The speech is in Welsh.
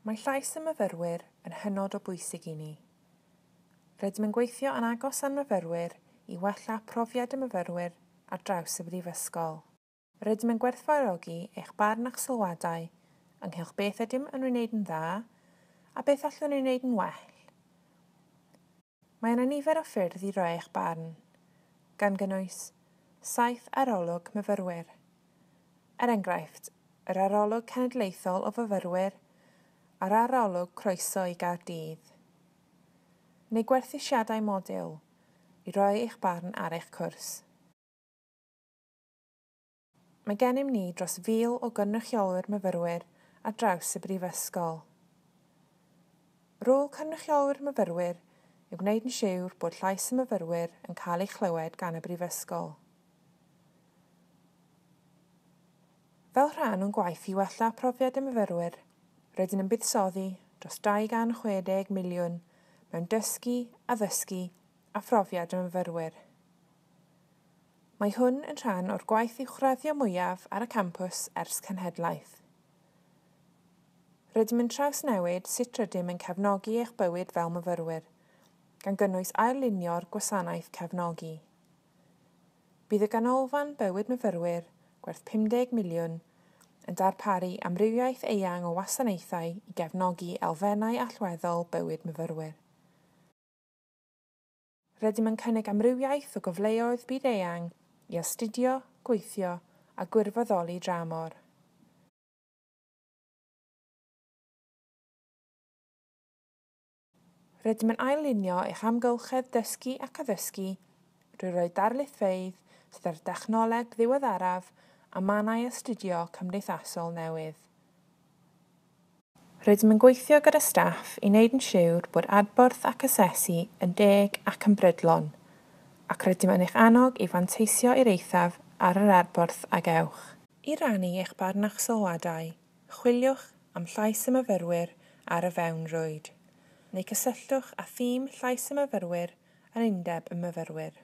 Mae llais y myfyrwyr yn hynod o bwysig i ni. Rydym yn gweithio yn agos â'n myfyrwyr i wella profiad y myfyrwyr ar draws y brifysgol. Rydym yn gwerthfawrogi eich barn a'ch sylwadau ynghylch beth ydym yn wneud yn dda a beth allwn ni wneud yn well. Mae yna nifer o ffyrdd i roi eich barn, gan gynnwys saith arolwg myfyrwyr. Er enghraifft, yr arolwg cenedlaethol o fyfyrwyr – a'r arolwg croeso i Gaerdydd. Neu gwerthusiadau model i roi eich barn ar eich cwrs. Mae gennym ni dros fil o gynrychiolwyr myfyrwyr a draws y brifysgol. Rôl cynrychiolwyr myfyrwyr yw gwneud yn siŵr bod llais y myfyrwyr yn cael ei chlywed gan y brifysgol. Fel rhan o'n gwaith i wella profiad y myfyrwyr, rydyn yn buddsoddi dros 260 miliwn mewn dysgu, addysgu a phrofiad y myfyrwyr. Mae hwn yn rhan o'r gwaith uwchraddio mwyaf ar y campws ers cenhedlaeth. Rydym yn trawsnewid sut rydym yn cefnogi eich bywyd fel myfyrwyr, gan gynnwys ailunio'r gwasanaeth cefnogi. Bydd y ganolfan bywyd myfyrwyr gwerth 50 miliwn yn darparu amrywiaeth eang o wasanaethau i gefnogi elfennau allweddol bywyd myfyrwyr. Rydym yn cynnig amrywiaeth o gyfleoedd byd eang i astudio, gweithio a gwirfoddoli dramor. Rydym yn ailunio eich amgylchedd dysgu ac addysgu drwy roi darlithfeidd sydd ar dechnoleg ddiweddaraf a mannau astudio cymdeithasol newydd. Rydym yn gweithio gyda staff i wneud yn siŵr bod adborth ac asesu yn deg ac yn brydlon, ac rydym yn eich annog i fanteisio i'r eithaf ar yr adborth ag ewch. I rannu eich barn a'ch sylwadau, chwiliwch am llais y myfyrwyr ar y fewnrwyd, neu cysylltwch â thîm llais y myfyrwyr yr undeb y myfyrwyr.